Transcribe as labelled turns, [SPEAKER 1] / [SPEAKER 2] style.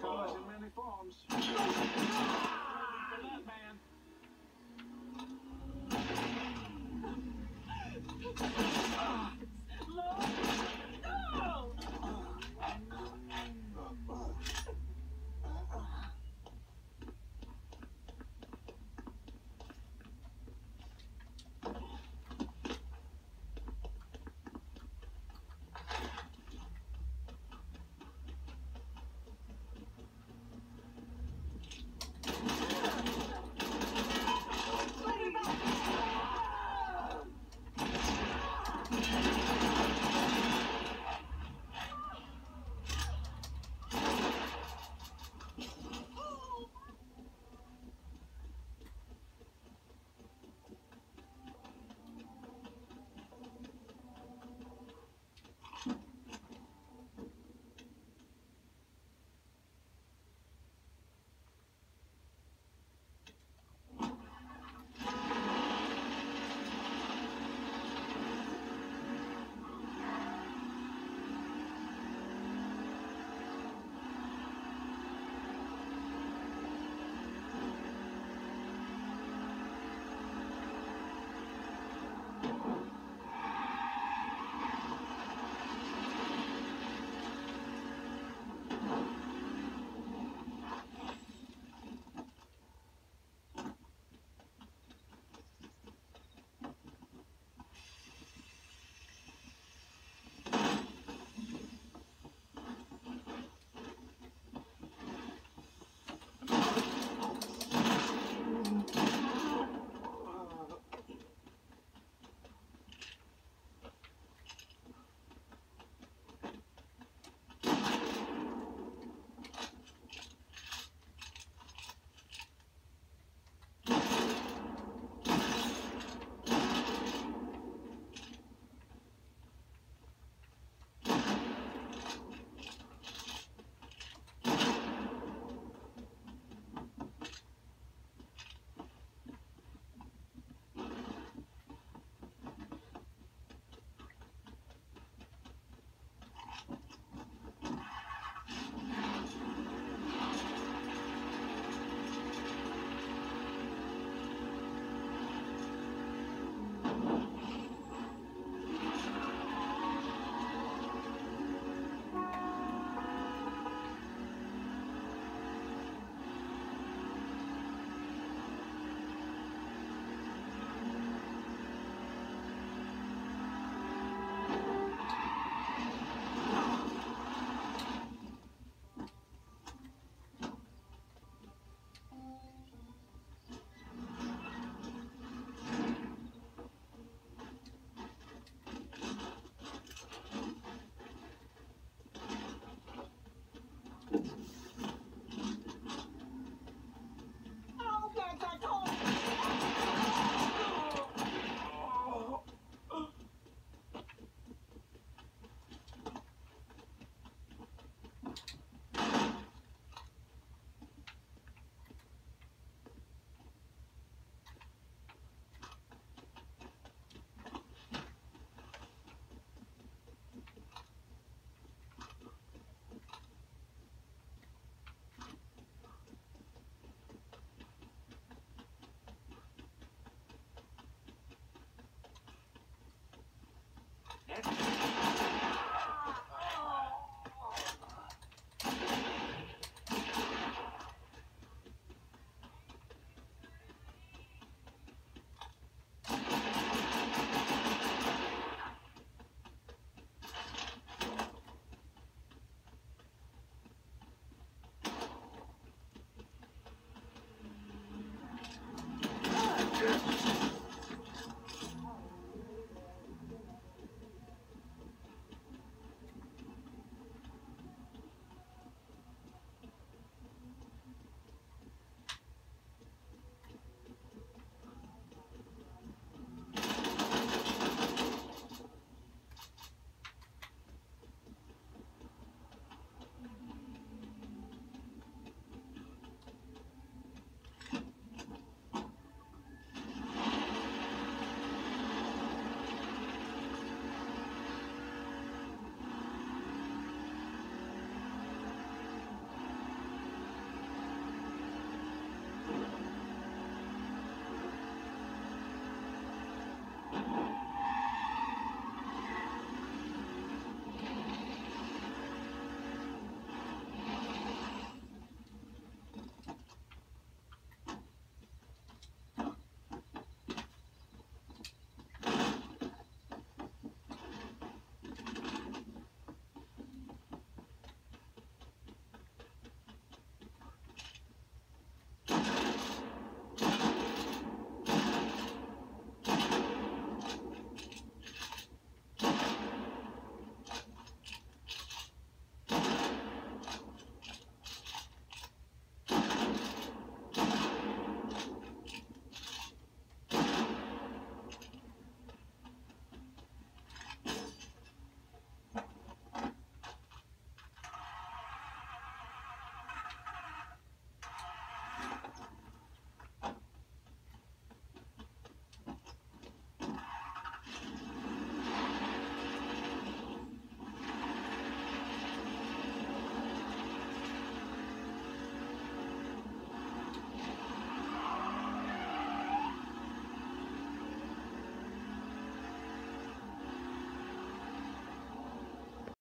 [SPEAKER 1] comes in many forms.